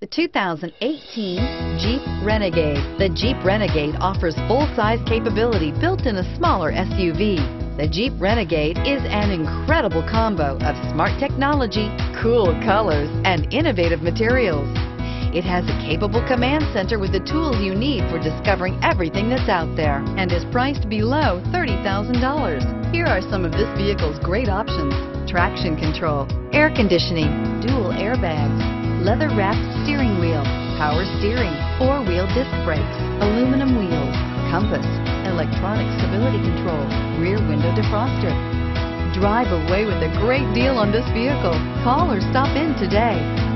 The 2018 Jeep Renegade. The Jeep Renegade offers full-size capability built in a smaller SUV. The Jeep Renegade is an incredible combo of smart technology, cool colors, and innovative materials. It has a capable command center with the tools you need for discovering everything that's out there and is priced below $30,000. Here are some of this vehicle's great options. Traction control, air conditioning, dual airbags, leather-wrapped steering wheel, power steering, four-wheel disc brakes, aluminum wheels, compass, electronic stability control, rear window defroster. Drive away with a great deal on this vehicle. Call or stop in today.